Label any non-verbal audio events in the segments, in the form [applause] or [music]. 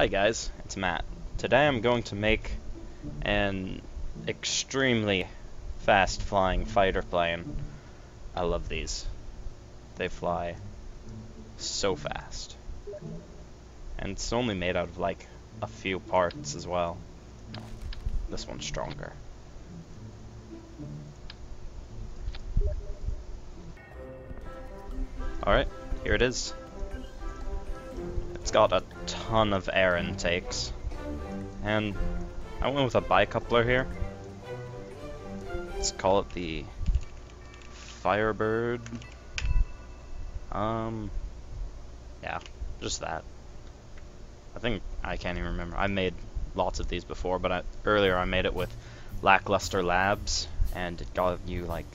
Hi guys, it's Matt. Today I'm going to make an extremely fast flying fighter plane. I love these. They fly so fast. And it's only made out of like a few parts as well. This one's stronger. Alright, here it is. It's got a ton of air intakes. And I went with a bicoupler here. Let's call it the Firebird. Um, yeah, just that. I think, I can't even remember. I made lots of these before, but I, earlier I made it with Lackluster Labs, and it got you like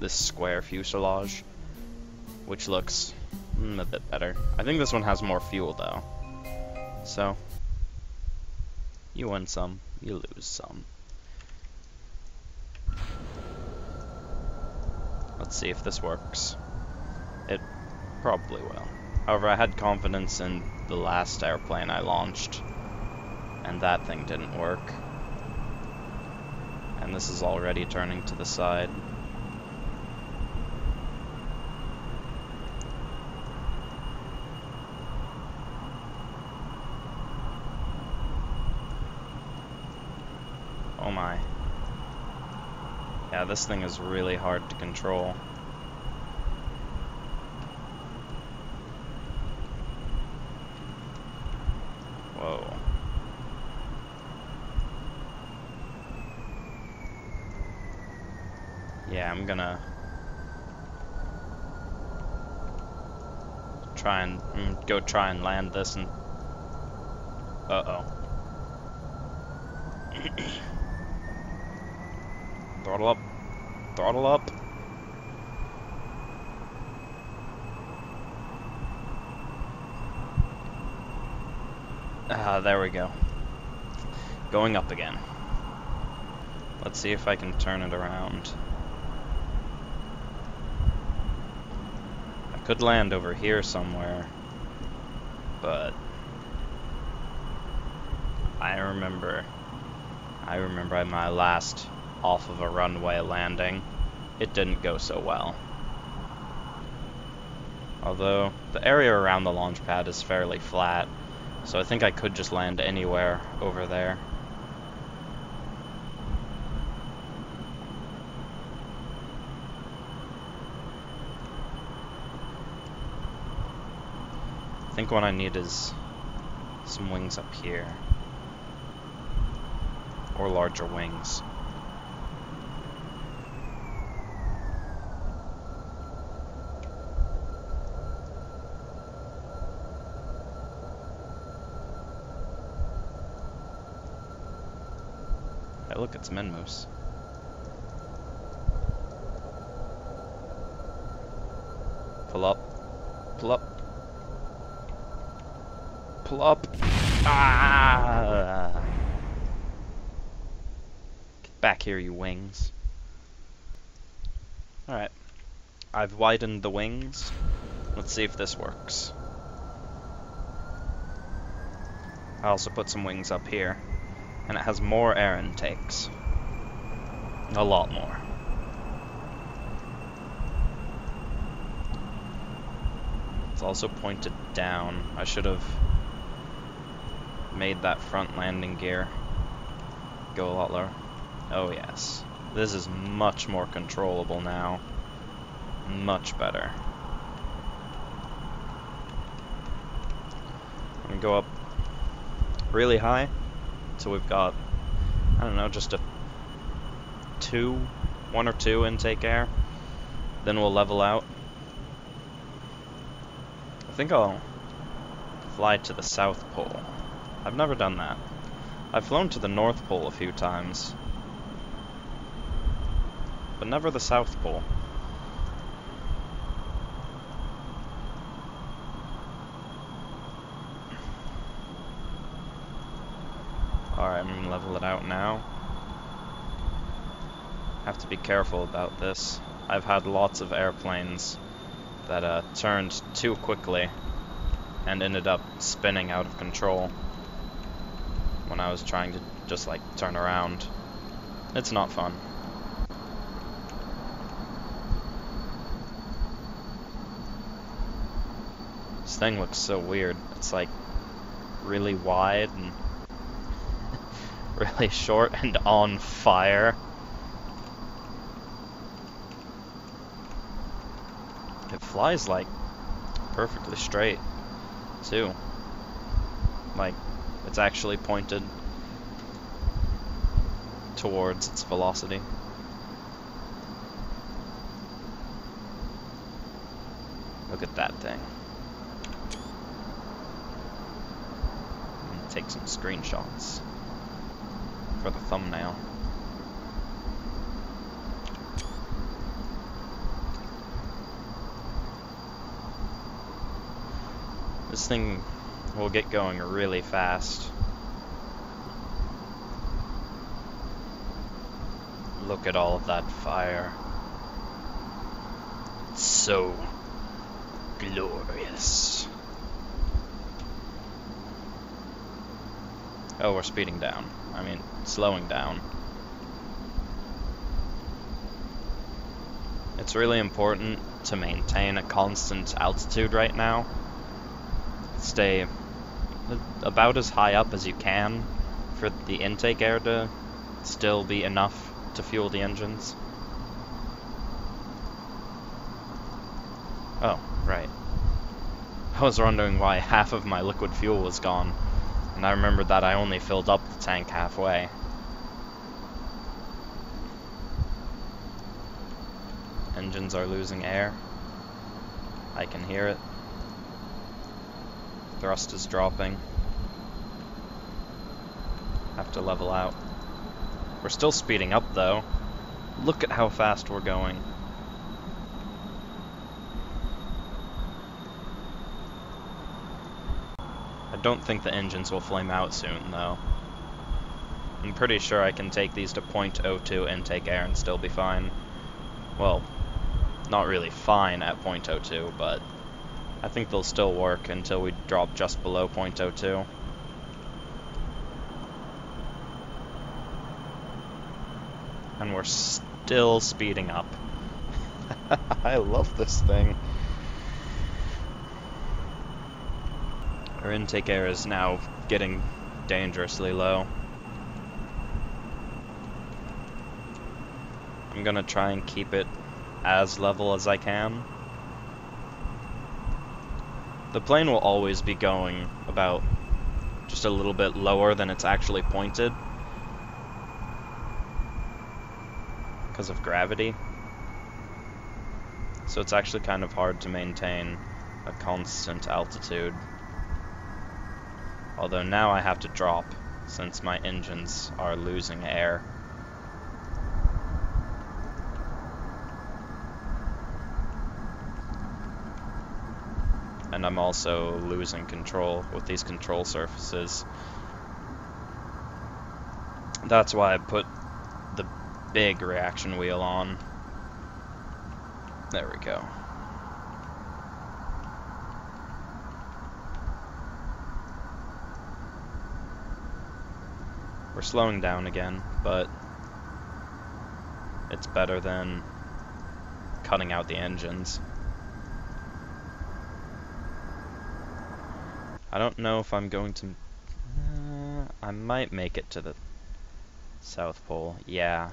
this square fuselage, which looks mm, a bit better. I think this one has more fuel though. So, you win some, you lose some. Let's see if this works. It probably will. However, I had confidence in the last airplane I launched, and that thing didn't work. And this is already turning to the side. My. Yeah, this thing is really hard to control. Whoa. Yeah, I'm gonna try and mm, go try and land this and uh-oh. [clears throat] Throttle up. Throttle up. Ah, there we go. Going up again. Let's see if I can turn it around. I could land over here somewhere, but I remember I remember my last off of a runway landing. It didn't go so well. Although, the area around the launch pad is fairly flat, so I think I could just land anywhere over there. I think what I need is some wings up here. Or larger wings. Look, it's Menmoose. Pull up. Pull up. Pull up. Ah! Get back here, you wings. Alright. I've widened the wings. Let's see if this works. I also put some wings up here and it has more air intakes. A lot more. It's also pointed down. I should have made that front landing gear go a lot lower. Oh yes. This is much more controllable now. Much better. I'm gonna go up really high. So we've got, I don't know, just a two, one or two intake air. Then we'll level out. I think I'll fly to the South Pole. I've never done that. I've flown to the North Pole a few times. But never the South Pole. Alright, I'm gonna level it out now. Have to be careful about this. I've had lots of airplanes that uh, turned too quickly and ended up spinning out of control. when I was trying to just like turn around. It's not fun. This thing looks so weird. It's like really wide and [laughs] really short and on fire. It flies like perfectly straight too. Like it's actually pointed towards its velocity. Look at that thing. take some screenshots for the thumbnail. This thing will get going really fast. Look at all of that fire. It's so glorious. Oh, we're speeding down. I mean, slowing down. It's really important to maintain a constant altitude right now. Stay about as high up as you can for the intake air to still be enough to fuel the engines. Oh, right. I was wondering why half of my liquid fuel was gone. And I remembered that I only filled up the tank halfway. Engines are losing air. I can hear it. Thrust is dropping. Have to level out. We're still speeding up though. Look at how fast we're going. Don't think the engines will flame out soon, though. I'm pretty sure I can take these to .02 intake air and still be fine. Well, not really fine at .02, but I think they'll still work until we drop just below .02. And we're still speeding up. [laughs] I love this thing. Our intake air is now getting dangerously low. I'm gonna try and keep it as level as I can. The plane will always be going about just a little bit lower than it's actually pointed because of gravity. So it's actually kind of hard to maintain a constant altitude. Although now I have to drop, since my engines are losing air. And I'm also losing control with these control surfaces. That's why I put the big reaction wheel on. There we go. We're slowing down again, but it's better than cutting out the engines. I don't know if I'm going to... Uh, I might make it to the South Pole. Yeah.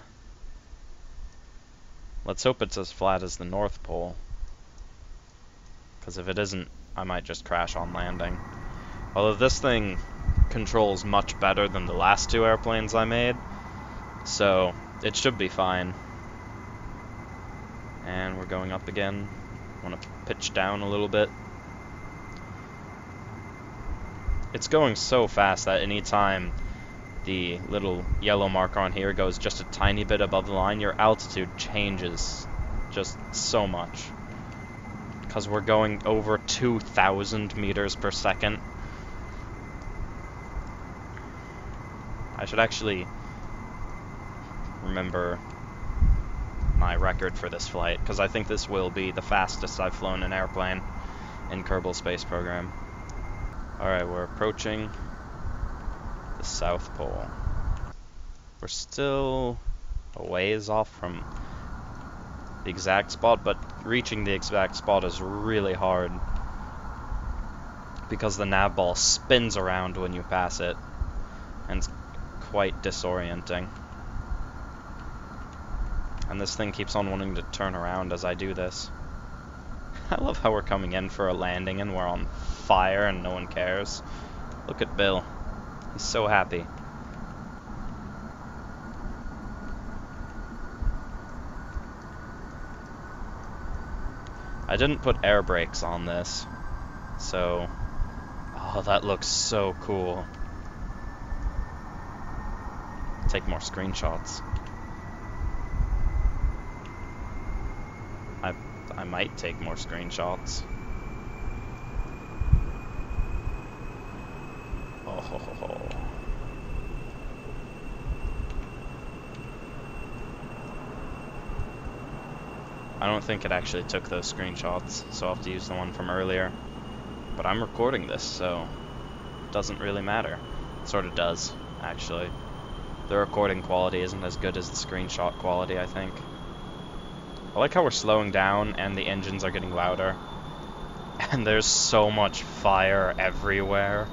Let's hope it's as flat as the North Pole. Because if it isn't, I might just crash on landing. Although this thing controls much better than the last two airplanes I made. So it should be fine. And we're going up again. Want to pitch down a little bit. It's going so fast that anytime the little yellow marker on here goes just a tiny bit above the line, your altitude changes just so much. Because we're going over 2,000 meters per second I should actually remember my record for this flight, because I think this will be the fastest I've flown an airplane in Kerbal Space Program. Alright, we're approaching the South Pole. We're still a ways off from the exact spot, but reaching the exact spot is really hard because the nav ball spins around when you pass it, and quite disorienting. And this thing keeps on wanting to turn around as I do this. [laughs] I love how we're coming in for a landing and we're on fire and no one cares. Look at Bill. He's so happy. I didn't put air brakes on this, so... Oh, that looks so cool. Take more screenshots. I, I might take more screenshots. Oh, ho, ho, ho. I don't think it actually took those screenshots, so I'll have to use the one from earlier. But I'm recording this, so it doesn't really matter. It sort of does, actually. The recording quality isn't as good as the screenshot quality, I think. I like how we're slowing down and the engines are getting louder. [laughs] And there's so much fire everywhere.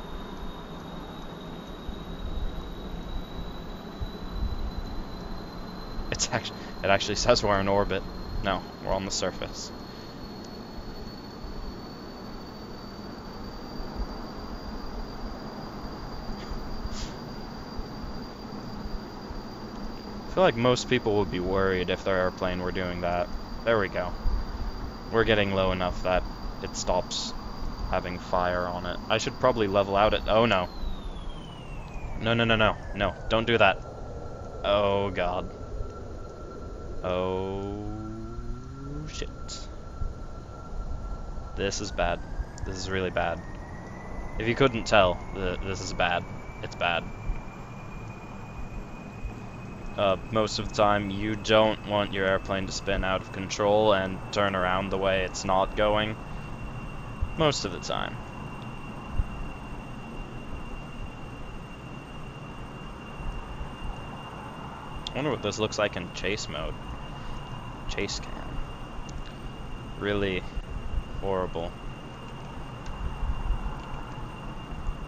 It's actually, it actually says we're in orbit. No, we're on the surface. Feel like most people would be worried if their airplane were doing that. There we go. We're getting low enough that it stops having fire on it. I should probably level out it. Oh no. No, no, no, no. No, don't do that. Oh god. Oh shit. This is bad. This is really bad. If you couldn't tell, this is bad. It's bad. Uh, most of the time, you don't want your airplane to spin out of control and turn around the way it's not going. Most of the time. I wonder what this looks like in chase mode. Chase cam. Really horrible.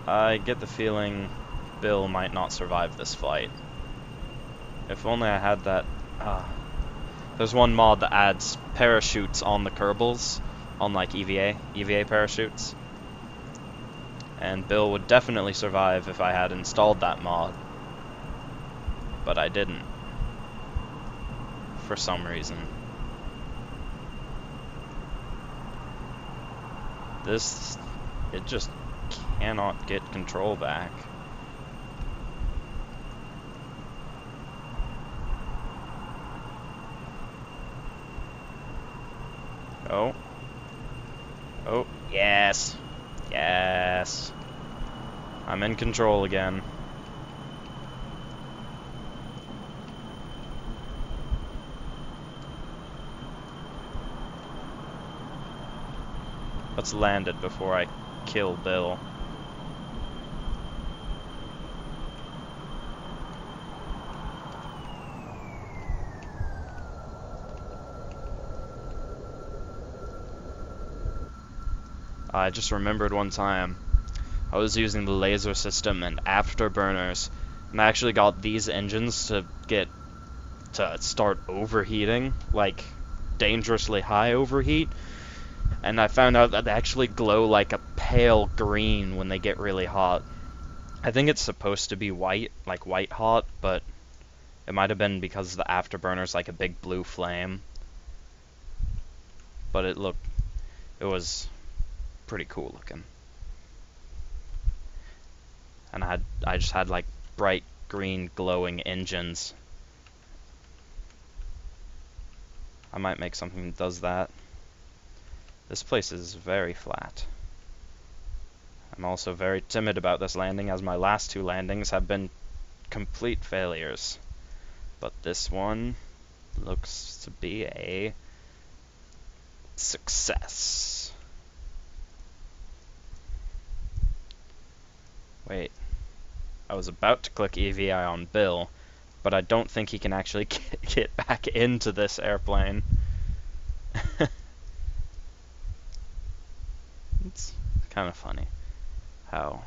I get the feeling Bill might not survive this flight. If only I had that... Uh, there's one mod that adds parachutes on the Kerbals, on like EVA, EVA parachutes. And Bill would definitely survive if I had installed that mod. But I didn't. For some reason. This, it just cannot get control back. Oh. Oh, yes. Yes. I'm in control again. Let's land it before I kill Bill. I just remembered one time I was using the laser system and afterburners, and I actually got these engines to get to start overheating, like dangerously high overheat, and I found out that they actually glow like a pale green when they get really hot. I think it's supposed to be white, like white hot, but it might have been because the afterburner's like a big blue flame. But it looked, it was pretty cool looking. And I had I just had like bright green glowing engines. I might make something that does that. This place is very flat. I'm also very timid about this landing as my last two landings have been complete failures. But this one looks to be a success. Wait. I was about to click EVA on Bill, but I don't think he can actually [laughs] get, back into this airplane. [laughs] it's kind of funny how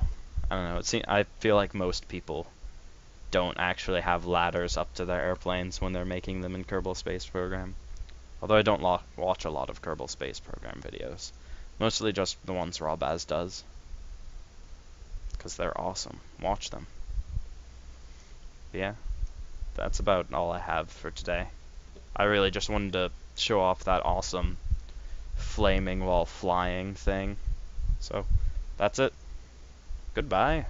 I don't know. It seems I feel like most people don't actually have ladders up to their airplanes when they're making them in Kerbal Space Program. Although I don't watch a lot of Kerbal Space Program videos, mostly just the ones Robbaz does, because they're awesome. Watch them. Yeah, that's about all I have for today. I really just wanted to show off that awesome flaming while flying thing. So, that's it. Goodbye.